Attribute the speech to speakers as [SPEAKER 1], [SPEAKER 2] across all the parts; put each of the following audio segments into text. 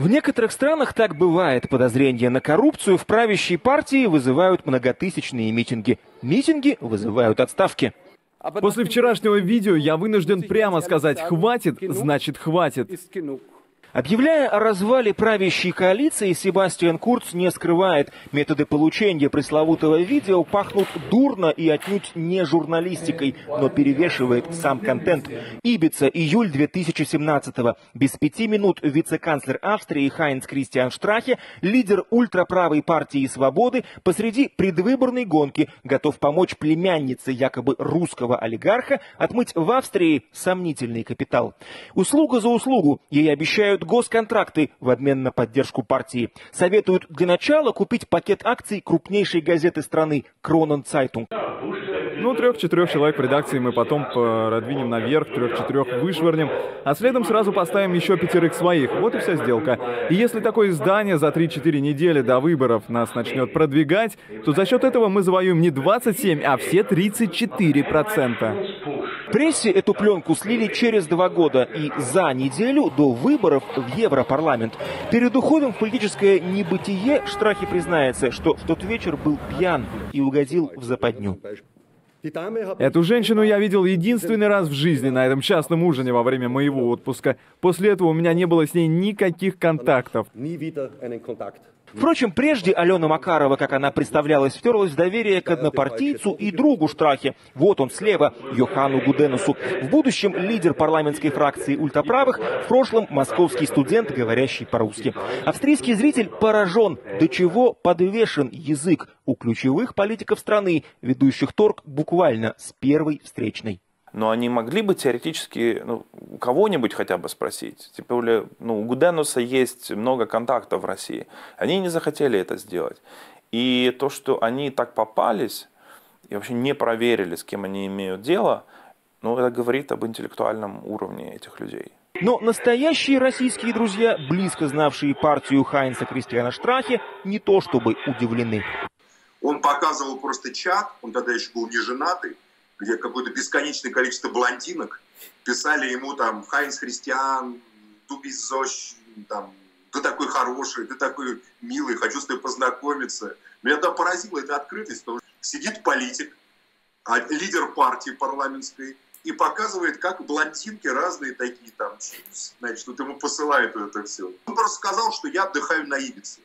[SPEAKER 1] В некоторых странах так бывает. Подозрения на коррупцию в правящей партии вызывают многотысячные митинги. Митинги вызывают отставки.
[SPEAKER 2] После вчерашнего видео я вынужден прямо сказать «хватит», значит «хватит».
[SPEAKER 1] Объявляя о развале правящей коалиции, Себастьян Курц не скрывает, методы получения пресловутого видео пахнут дурно и отнюдь не журналистикой, но перевешивает сам контент. Ибица, июль 2017-го. Без пяти минут вице-канцлер Австрии Хайнц Кристиан Штрахе, лидер ультраправой «Партии свободы», посреди предвыборной гонки готов помочь племяннице якобы русского олигарха отмыть в Австрии сомнительный капитал. Услуга за услугу. Ей обещают предлагают госконтракты в обмен на поддержку партии. Советуют для начала купить пакет акций крупнейшей газеты страны «Kronen Zeitung».
[SPEAKER 2] Ну, трех-четырех человек в редакции мы потом продвинем наверх, трех-четырех вышвырнем, а следом сразу поставим еще пятерых своих. Вот и вся сделка. И если такое издание за 3-4 недели до выборов нас начнет продвигать, то за счет этого мы завоюем не 27, а все 34%.
[SPEAKER 1] В прессе эту пленку слили через два года и за неделю до выборов в Европарламент. Перед уходом в политическое небытие Штрахи признается, что в тот вечер был пьян и угодил в западню.
[SPEAKER 2] Эту женщину я видел единственный раз в жизни на этом частном ужине во время моего отпуска. После этого у меня не было с ней никаких контактов.
[SPEAKER 1] Впрочем, прежде Алена Макарова, как она представлялась, втерлась в доверие к однопартийцу и другу Штрахе. Вот он слева, Йохану Гуденусу. В будущем лидер парламентской фракции ультраправых, в прошлом московский студент, говорящий по-русски. Австрийский зритель поражен, до чего подвешен язык у ключевых политиков страны, ведущих торг буквально с первой встречной
[SPEAKER 3] но они могли бы теоретически ну, кого-нибудь хотя бы спросить. Типа, ну, у Гуденуса есть много контактов в России. Они не захотели это сделать. И то, что они так попались и вообще не проверили, с кем они имеют дело, ну, это говорит об интеллектуальном уровне этих людей.
[SPEAKER 1] Но настоящие российские друзья, близко знавшие партию Хайнца Кристиана Штрахе, не то чтобы удивлены.
[SPEAKER 4] Он показывал просто чат, он тогда еще был не женатый, где какое-то бесконечное количество блондинок писали ему там «Хайнс Христиан», «Дубизощ», там «Ты такой хороший, ты такой милый, хочу с тобой познакомиться». Меня там поразила эта открытость, потому что сидит политик, а, лидер партии парламентской, и показывает, как блондинки разные такие там, значит, вот ему посылают это все. Он просто сказал, что я отдыхаю на Ибице.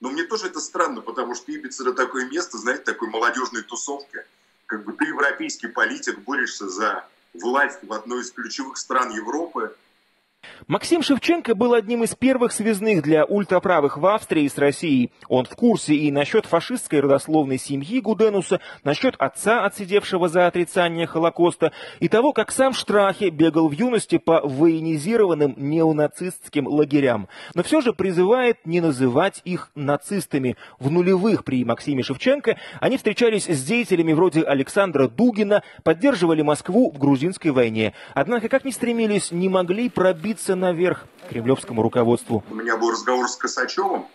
[SPEAKER 4] Но мне тоже это странно, потому что Ибица это такое место, знаете, такой молодежной тусовки как бы ты европейский политик, борешься за власть в одной из ключевых стран Европы,
[SPEAKER 1] Максим Шевченко был одним из первых связных для ультраправых в Австрии с Россией. Он в курсе и насчет фашистской родословной семьи Гуденуса, насчет отца, отсидевшего за отрицание Холокоста, и того, как сам Штрахе бегал в юности по военизированным неонацистским лагерям. Но все же призывает не называть их нацистами. В нулевых при Максиме Шевченко они встречались с деятелями вроде Александра Дугина, поддерживали Москву в грузинской войне. Однако, как ни стремились, не могли пробить пробиться наверх кремлевскому руководству.
[SPEAKER 4] У меня был разговор с Косачевым,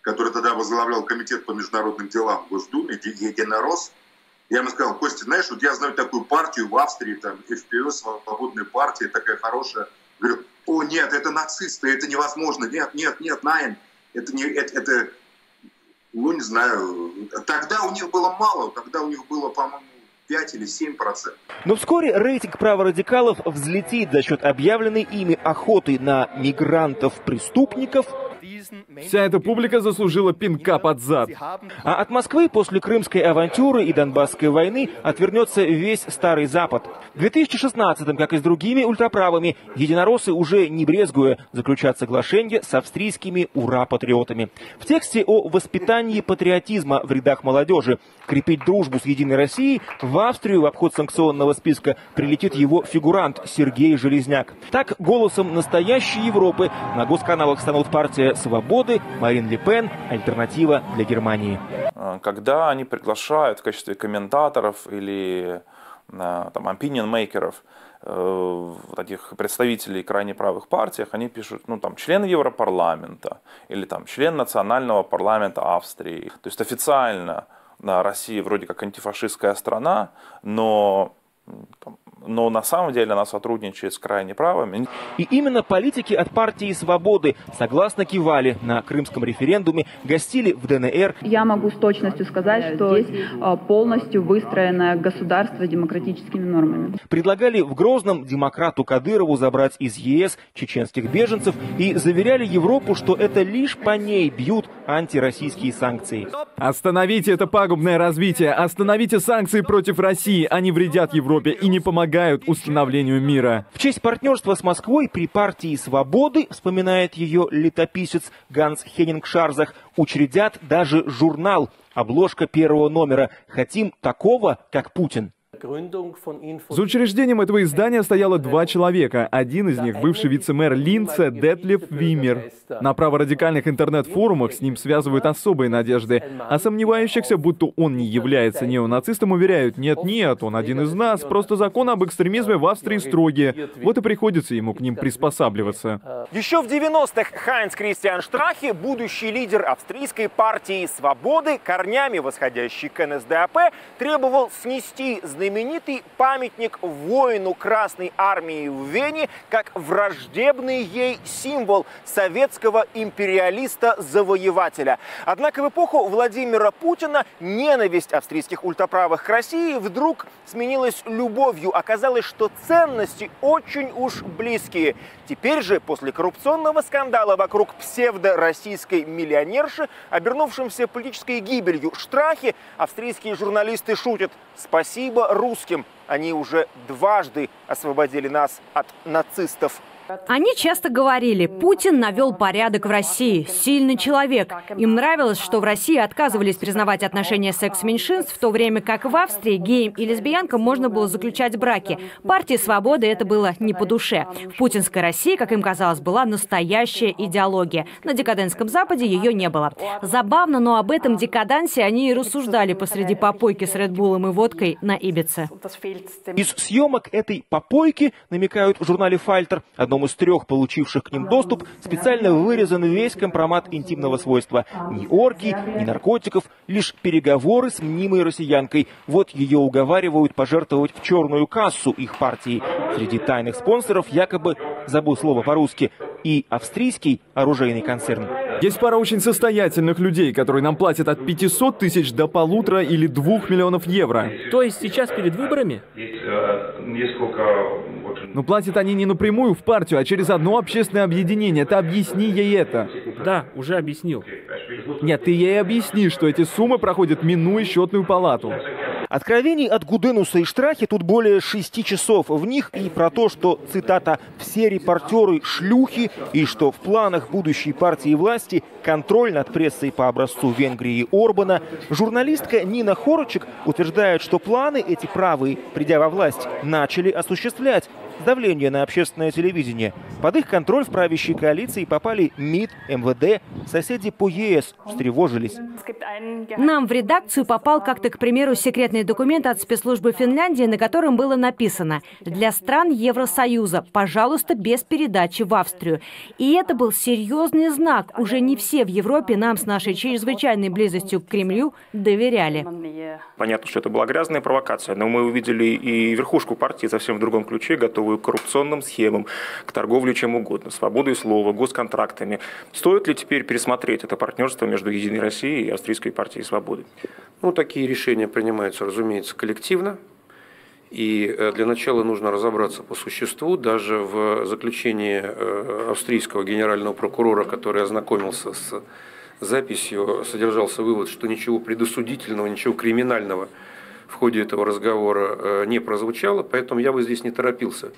[SPEAKER 4] который тогда возглавлял комитет по международным делам в Госдуме, Единорос. Я ему сказал, Костя, знаешь, вот я знаю такую партию в Австрии, там, ФПО, свободная партия, такая хорошая. Говорю, о, нет, это нацисты, это невозможно, нет, нет, нет, найн, это не, это, это, ну, не знаю, тогда у них было мало, тогда у них было, по-моему, 5 или 7 процентов.
[SPEAKER 1] Но вскоре рейтинг праворадикалов взлетит за счет объявленной ими охоты на мигрантов-преступников –
[SPEAKER 2] Вся эта публика заслужила пинка под зад.
[SPEAKER 1] А от Москвы после крымской авантюры и Донбасской войны отвернется весь Старый Запад. В 2016-м, как и с другими ультраправыми, единороссы уже не брезгуя заключат соглашение с австрийскими ура-патриотами. В тексте о воспитании патриотизма в рядах молодежи крепить дружбу с Единой Россией в Австрию в обход санкционного списка прилетит его фигурант Сергей Железняк. Так, голосом настоящей Европы на госканалах станут партия свободы, Марин Ле Пен, альтернатива для Германии.
[SPEAKER 3] А, когда они приглашают в качестве комментаторов или а, там, opinion-мейкеров э, таких представителей крайне правых партиях, они пишут, ну, там, член Европарламента или там член национального парламента Австрии. То есть официально Россия вроде как антифашистская страна, но там, но на самом деле она сотрудничает с крайне правыми.
[SPEAKER 1] И именно политики от партии «Свободы» согласно кивали на крымском референдуме, гостили в ДНР.
[SPEAKER 5] Я могу с точностью сказать, что здесь а, полностью выстроенное государство демократическими нормами.
[SPEAKER 1] Предлагали в Грозном демократу Кадырову забрать из ЕС чеченских беженцев и заверяли Европу, что это лишь по ней бьют антироссийские санкции.
[SPEAKER 2] Остановите это пагубное развитие, остановите санкции против России, они вредят Европе и не помогают установлению мира.
[SPEAKER 1] В честь партнерства с Москвой при партии «Свободы», вспоминает ее летописец Ганс Хеннинг Шарзах, учредят даже журнал. Обложка первого номера «Хотим такого, как Путин».
[SPEAKER 2] За учреждением этого издания стояло два человека. Один из них — бывший вице-мэр Линца Детлев Вимер. На праворадикальных интернет-форумах с ним связывают особые надежды. А сомневающихся, будто он не является неонацистом, уверяют, нет-нет, он один из нас, просто закон об экстремизме в Австрии строгие. Вот и приходится ему к ним приспосабливаться.
[SPEAKER 1] Еще в 90-х Хайнц Кристиан Штрахе, будущий лидер австрийской партии «Свободы», корнями восходящий к НСДАП, требовал снести знаменитый памятник воину Красной Армии в Вене как враждебный ей символ советского империалиста-завоевателя. Однако в эпоху Владимира Путина ненависть австрийских ультраправых к России вдруг сменилась любовью. Оказалось, что ценности очень уж близкие. Теперь же, после коррупционного скандала вокруг псевдо-российской миллионерши, обернувшимся политической гибелью Штрахи, австрийские журналисты шутят «Спасибо русским, они уже дважды освободили нас от нацистов».
[SPEAKER 6] Они часто говорили, Путин навел порядок в России, сильный человек. Им нравилось, что в России отказывались признавать отношения секс-меньшинств, в то время как в Австрии геям и лесбиянкам можно было заключать браки. Партии свободы это было не по душе. В путинской России, как им казалось, была настоящая идеология. На декадентском Западе ее не было. Забавно, но об этом декадансе они и рассуждали посреди попойки с Редбулом и водкой на Ибице.
[SPEAKER 1] Из съемок этой попойки, намекают в журнале «Фальтер», одно одном из трех получивших к ним доступ, специально вырезан весь компромат интимного свойства. Ни оргий, ни наркотиков, лишь переговоры с мнимой россиянкой. Вот ее уговаривают пожертвовать в черную кассу их партии. Среди тайных спонсоров якобы, забыл слово по-русски, и австрийский оружейный концерн.
[SPEAKER 2] Есть пара очень состоятельных людей, которые нам платят от 500 тысяч до полутора или двух миллионов евро.
[SPEAKER 7] То есть сейчас перед выборами?
[SPEAKER 2] Но платят они не напрямую в партию, а через одно общественное объединение. Ты объясни ей это.
[SPEAKER 7] Да, уже объяснил.
[SPEAKER 2] Нет, ты ей объясни, что эти суммы проходят минуя счетную палату.
[SPEAKER 1] Откровений от Гуденуса и Штрахи тут более шести часов. В них и про то, что, цитата, «все репортеры шлюхи» и что в планах будущей партии власти контроль над прессой по образцу Венгрии Орбана. Журналистка Нина Хорочек утверждает, что планы эти правые, придя во власть, начали осуществлять давление на общественное телевидение. Под их контроль в правящей коалиции попали МИД, МВД, соседи по ЕС встревожились.
[SPEAKER 6] Нам в редакцию попал как-то, к примеру, секретный документ от спецслужбы Финляндии, на котором было написано «Для стран Евросоюза, пожалуйста, без передачи в Австрию». И это был серьезный знак. Уже не все в Европе нам с нашей чрезвычайной близостью к Кремлю доверяли.
[SPEAKER 8] Понятно, что это была грязная провокация, но мы увидели и верхушку партии совсем в другом ключе, готовы готовы к коррупционным схемам, к торговле чем угодно, свободой слова, госконтрактами. Стоит ли теперь пересмотреть это партнерство между Единой Россией и Австрийской партией свободы?
[SPEAKER 9] Ну, такие решения принимаются, разумеется, коллективно. И э, для начала нужно разобраться по существу. Даже в заключении э, австрийского генерального прокурора, который ознакомился с записью, содержался вывод, что ничего предосудительного, ничего криминального в ходе этого разговора э, не прозвучало, поэтому я бы здесь не торопился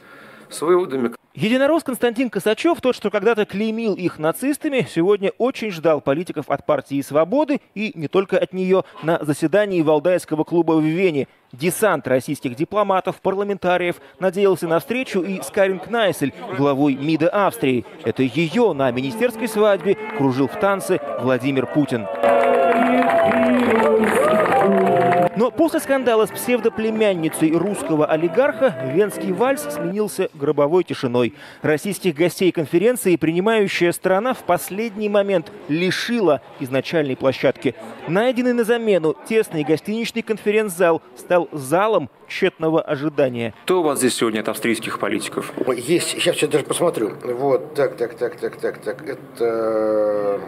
[SPEAKER 9] с выводами.
[SPEAKER 1] Единорос Константин Косачев, тот, что когда-то клеймил их нацистами, сегодня очень ждал политиков от партии «Свободы» и не только от нее на заседании Валдайского клуба в Вене. Десант российских дипломатов, парламентариев надеялся на встречу и с Карин Кнайсель, главой МИДа Австрии. Это ее на министерской свадьбе кружил в танце Владимир Путин. Но после скандала с псевдоплемянницей русского олигарха венский вальс сменился гробовой тишиной. Российских гостей конференции принимающая страна в последний момент лишила изначальной площадки. Найденный на замену тесный гостиничный конференц-зал стал залом тщетного ожидания.
[SPEAKER 8] Кто у вас здесь сегодня от австрийских политиков?
[SPEAKER 10] Есть, сейчас я даже посмотрю. Вот, так, так, так, так, так, так. Это...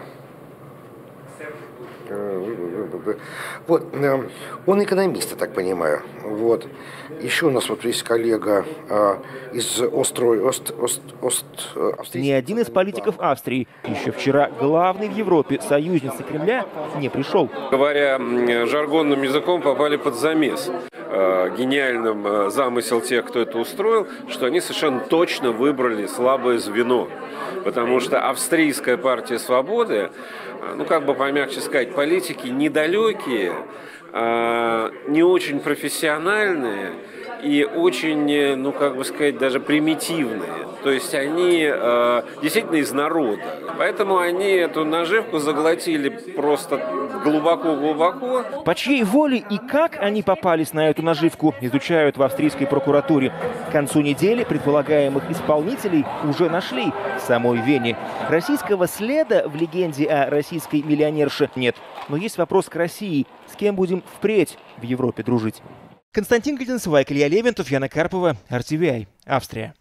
[SPEAKER 10] Вот, э, он экономист, я так понимаю. Вот. Еще у нас вот есть коллега э, из Острой, Ост, Ост, Ост,
[SPEAKER 1] э, Ни один из политиков Австрии, еще вчера главный в Европе союзницы Кремля, не пришел.
[SPEAKER 11] Говоря жаргонным языком, попали под замес гениальным замысел тех, кто это устроил, что они совершенно точно выбрали слабое звено. Потому что австрийская партия свободы, ну как бы помягче сказать, политики недалекие, не очень профессиональные и очень, ну как бы сказать, даже примитивные. То есть они э, действительно из народа. Поэтому они эту наживку заглотили просто глубоко-глубоко.
[SPEAKER 1] По чьей воле и как они попались на эту наживку, изучают в австрийской прокуратуре. К концу недели предполагаемых исполнителей уже нашли в самой Вене. Российского следа в легенде о российской миллионерше нет. Но есть вопрос к России. С кем будем впредь в Европе дружить? Константин Калинцевайк, Илья Левентов, Яна Карпова, RTVI, Австрия.